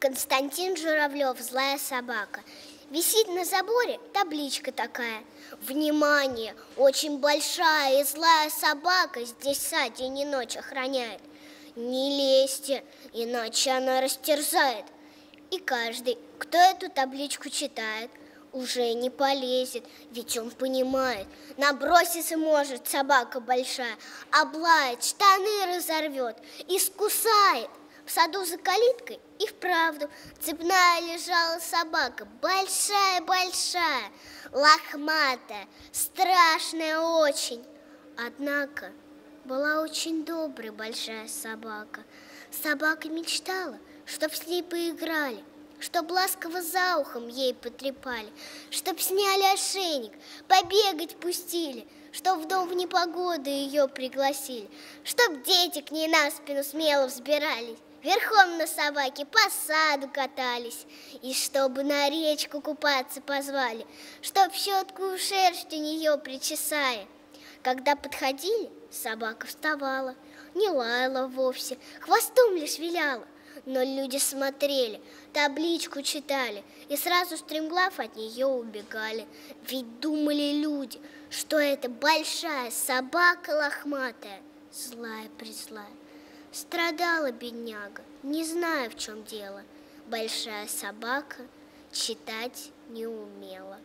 Константин Журавлев, злая собака. Висит на заборе табличка такая. Внимание! Очень большая и злая собака здесь сад день и ночь охраняет. Не лезьте, иначе она растерзает. И каждый, кто эту табличку читает, уже не полезет, ведь он понимает, наброситься может собака большая, облает, штаны разорвет, искусает. В саду за калиткой и вправду цепная лежала собака, большая-большая, лохматая, страшная очень. Однако была очень добрая большая собака. Собака мечтала, чтоб с ней поиграли, чтоб ласково за ухом ей потрепали, чтоб сняли ошейник, побегать пустили, чтоб в дом в непогоду ее пригласили, чтоб дети к ней на спину смело взбирались, верхом на собаке по саду катались, и чтобы на речку купаться позвали, чтоб щетку шерсть у нее причесая. Когда подходили, собака вставала, не лаяла вовсе, хвостом лишь виляла – но люди смотрели, табличку читали и сразу стремглав от нее убегали. Ведь думали люди, что это большая собака лохматая, злая-призлая. Страдала бедняга, не зная, в чем дело. Большая собака читать не умела.